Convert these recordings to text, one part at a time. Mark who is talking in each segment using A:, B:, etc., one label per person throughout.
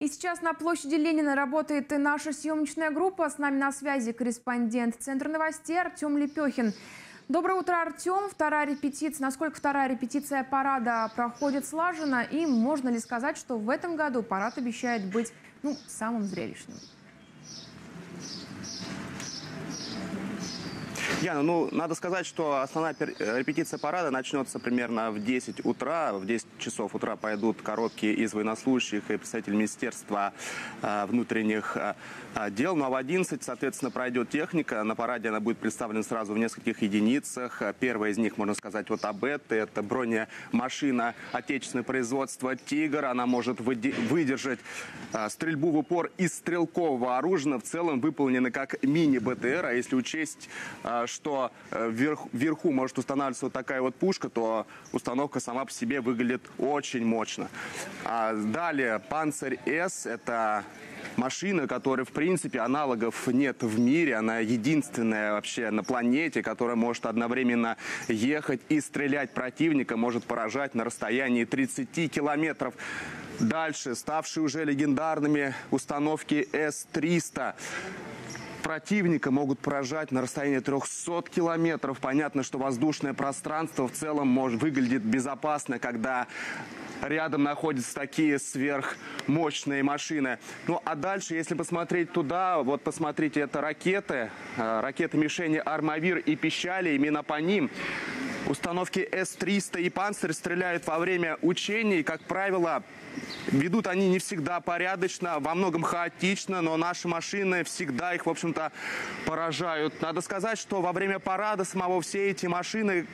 A: И сейчас на площади Ленина работает и наша съемочная группа. С нами на связи корреспондент Центра новостей Артем Лепехин. Доброе утро, Артем. Вторая репетиция. Насколько вторая репетиция парада проходит слаженно? И можно ли сказать, что в этом году парад обещает быть ну, самым зрелищным?
B: Яна, ну, надо сказать, что основная репетиция парада начнется примерно в 10 утра. В 10 часов утра пойдут короткие из военнослужащих и представителей Министерства э, внутренних э, дел. Ну, а в 11, соответственно, пройдет техника. На параде она будет представлена сразу в нескольких единицах. Первая из них, можно сказать, вот АБЭТ. Это бронемашина отечественного производства «Тигр». Она может выдержать э, стрельбу в упор из стрелкового оружия. В целом выполнена как мини-БТР. А если учесть что э, вверх, вверху может устанавливаться вот такая вот пушка, то установка сама по себе выглядит очень мощно. А далее Панцирь С – это машина, которой, в принципе, аналогов нет в мире. Она единственная вообще на планете, которая может одновременно ехать и стрелять противника, может поражать на расстоянии 30 километров. Дальше, ставшие уже легендарными установки С-300 противника могут поражать на расстоянии 300 километров. Понятно, что воздушное пространство в целом может, выглядит безопасно, когда рядом находятся такие сверхмощные машины. Ну, а дальше, если посмотреть туда, вот посмотрите, это ракеты, э, ракеты-мишени «Армавир» и «Пищали», именно по ним установки С-300 и «Панцирь» стреляют во время учений, как правило, Ведут они не всегда порядочно, во многом хаотично, но наши машины всегда их, в общем-то, поражают. Надо сказать, что во время парада самого все эти машины,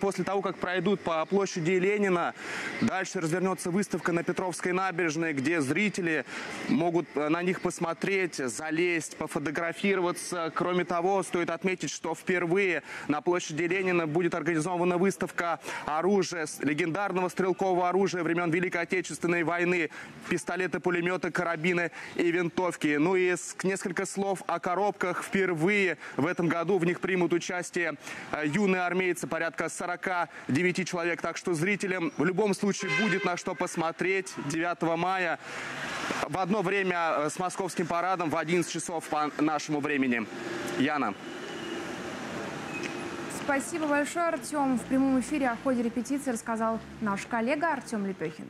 B: после того, как пройдут по площади Ленина, дальше развернется выставка на Петровской набережной, где зрители могут э, на них посмотреть, залезть, пофотографироваться. Кроме того, стоит отметить, что впервые на площади Ленина будет организована выставка оружия, легендарного стрелкового оружия времен Великой Отечественной войны, пистолеты, пулеметы, карабины и винтовки. Ну и несколько слов о коробках. Впервые в этом году в них примут участие э, юные армейцы, порядка 49 человек. Так что зрителям в любом случае будет на что посмотреть 9 мая в одно время э, с московским парадом в 11 часов по нашему времени. Яна.
A: Спасибо большое, Артем. В прямом эфире о ходе репетиции рассказал наш коллега Артем Лепехин.